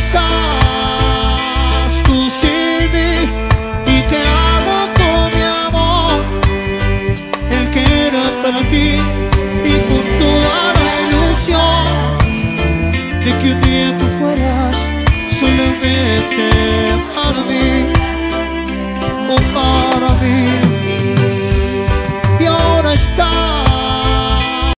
estás tú sin mí y te amo con mi amor. El que era para ti y con toda la ilusión de que un día tú fueras solamente para mí o para mí. Y ahora estás.